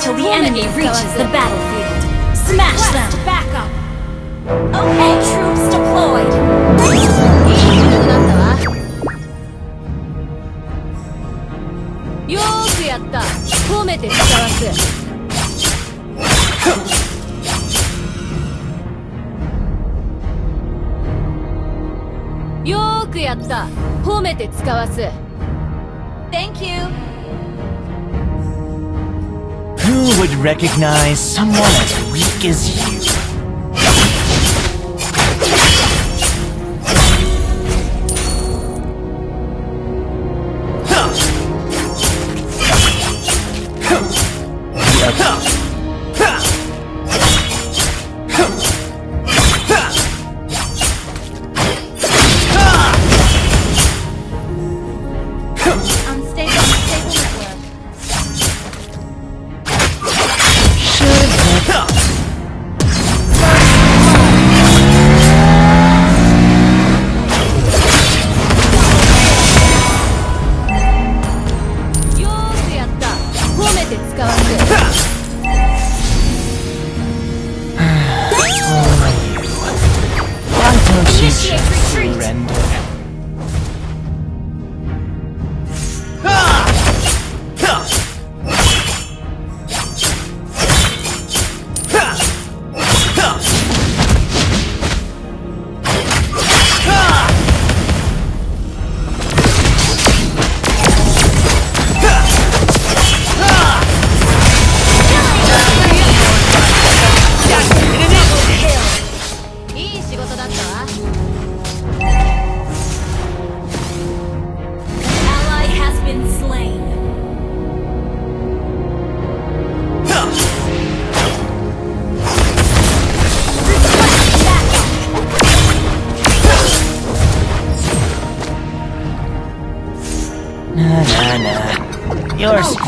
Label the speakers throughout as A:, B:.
A: till the enemy reaches the battlefield. Smash them! Back up! Okay, troops deployed!
B: よーくやった褒めて使わすよーくやった褒めて使わす
A: Thank you!
C: Who would recognize someone as weak as you?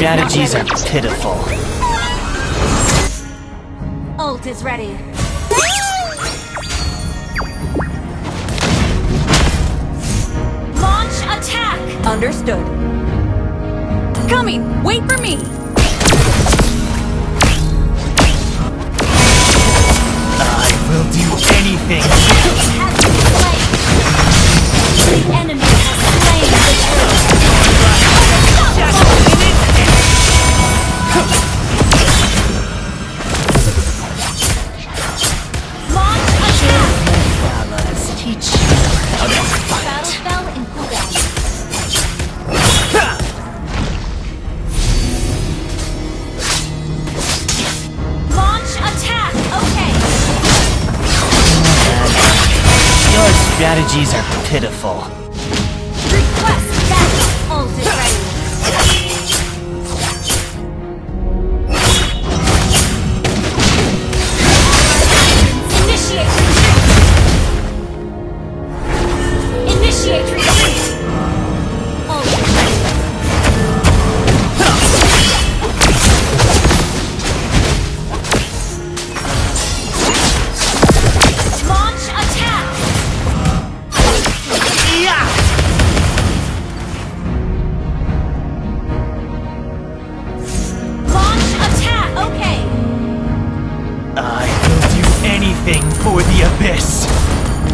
C: Strategies are pitiful.
A: Ult is ready. Launch attack!
D: Understood. Coming! Wait for me!
C: I will do anything.
A: Has been slain. The enemy
C: strategies are pitiful.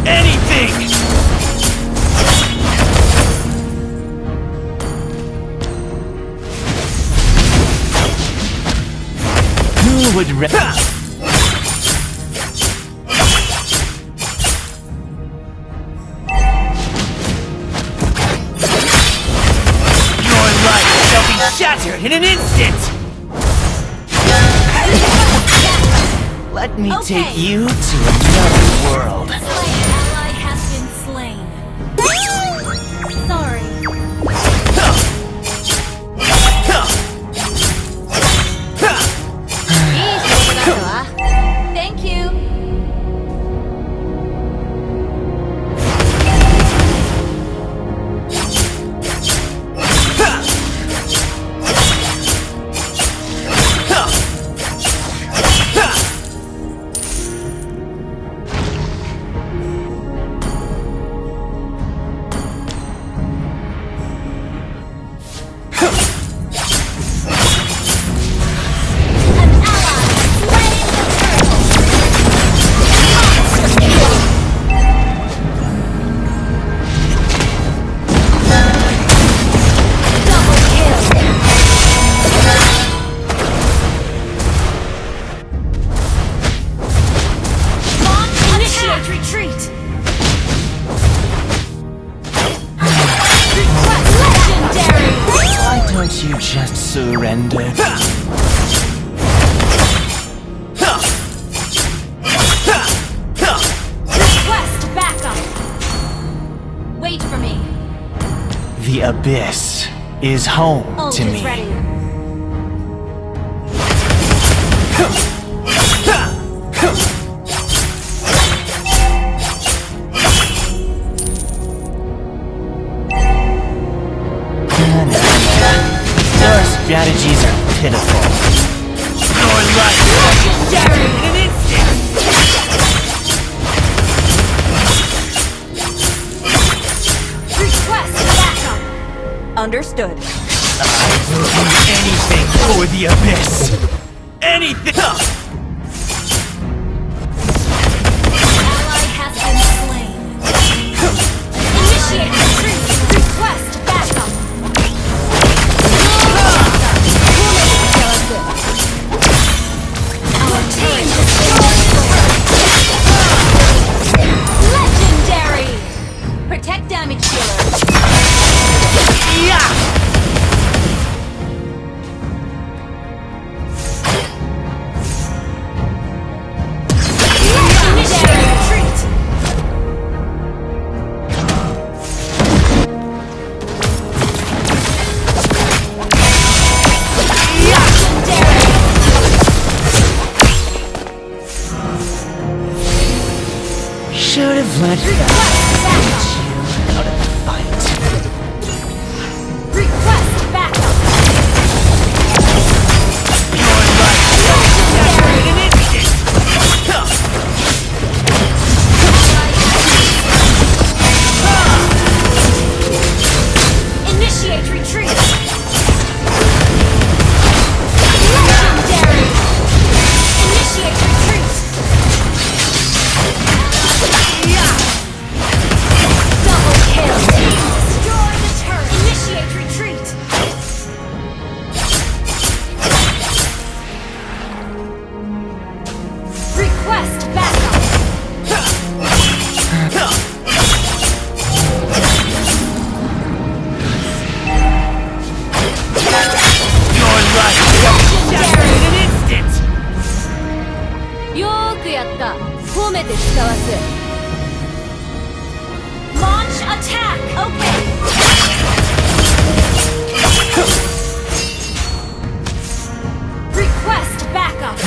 C: Anything! Who would re- Your life shall be shattered in an instant! Let me take you to another
B: retreat! Legendary! Why
A: don't you
C: just surrender?
A: Request backup! Wait for me!
C: The Abyss is home to me.
A: Ready.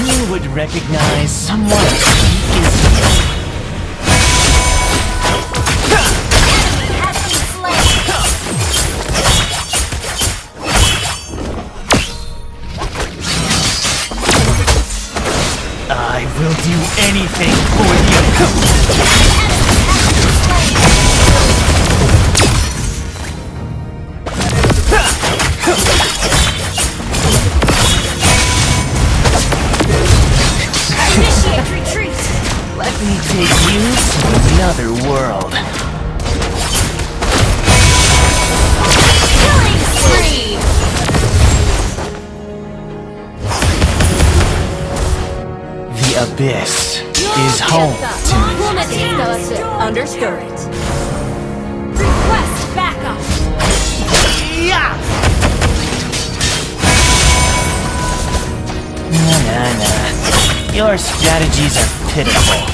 C: You would recognize someone weak as you. I will do anything for you! This is home to me.
B: Understood.
A: Request backup.
C: Yeah. Nah, nah, nah. Your strategies are pitiful.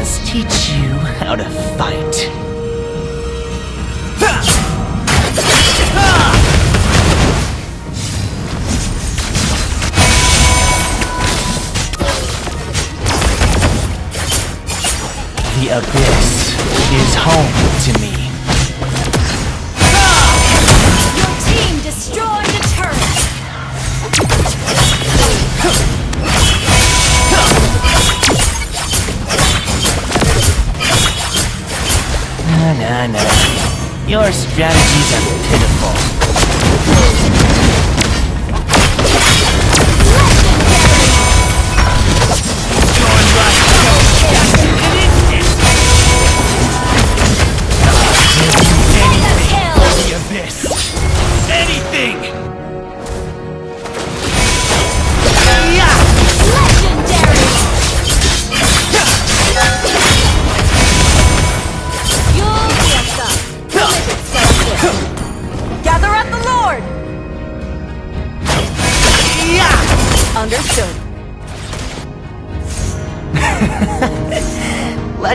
C: has teach you how to fight. The Abyss is home to me.
A: Your team destroyed the turret!
C: I know. Your strategies are pitiful.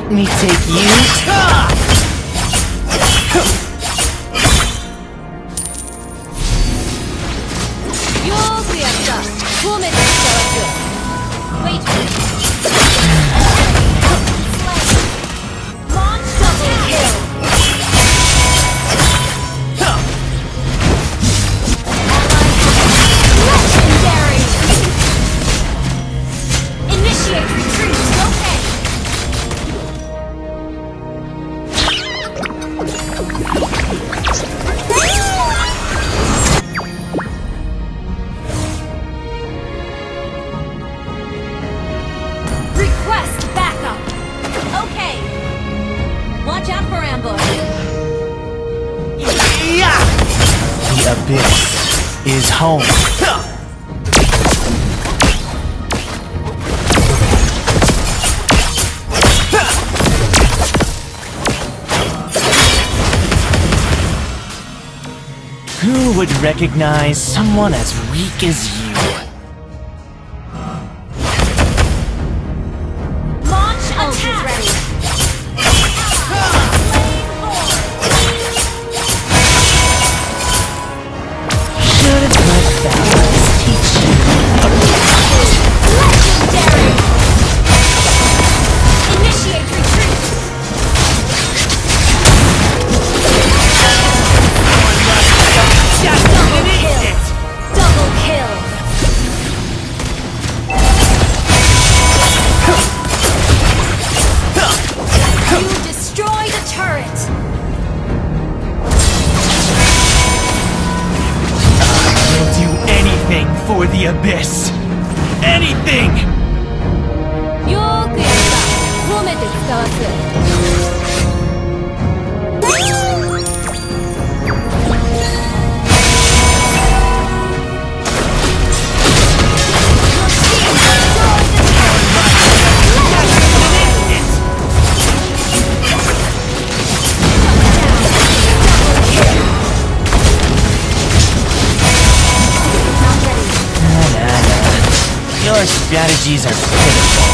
C: Let me take you. abyss is home. Who would recognize someone as weak as you? strategies are finished.